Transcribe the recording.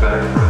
Better.